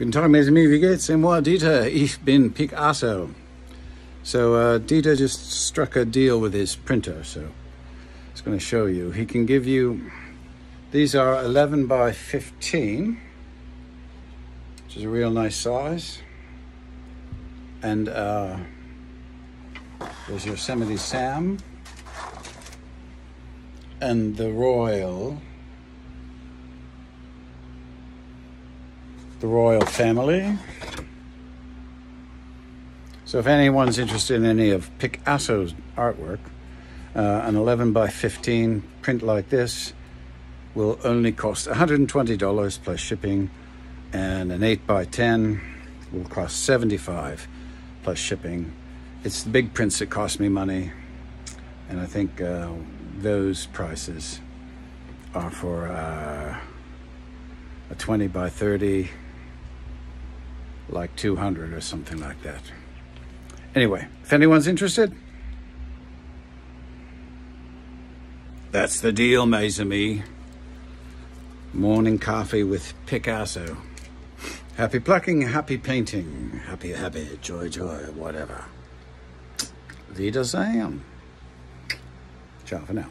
Guten Tag, mes amis, wie geht's? Moi, Dieter, ich bin Pik Aso. So uh, Dieter just struck a deal with his printer, so it's going to show you. He can give you, these are 11 by 15, which is a real nice size. And uh, there's Yosemite Sam and the Royal the royal family. So if anyone's interested in any of Pik Aso's artwork, uh, an 11 by 15 print like this will only cost $120 plus shipping, and an 8 by 10 will cost 75 plus shipping. It's the big prints that cost me money, and I think uh, those prices are for uh, a 20 by 30 like 200 or something like that. Anyway, if anyone's interested, that's the deal, mes. Morning coffee with Pik Aso. Happy plucking, happy painting, happy, happy, joy, joy, whatever. Wiedersehen. Ciao for now.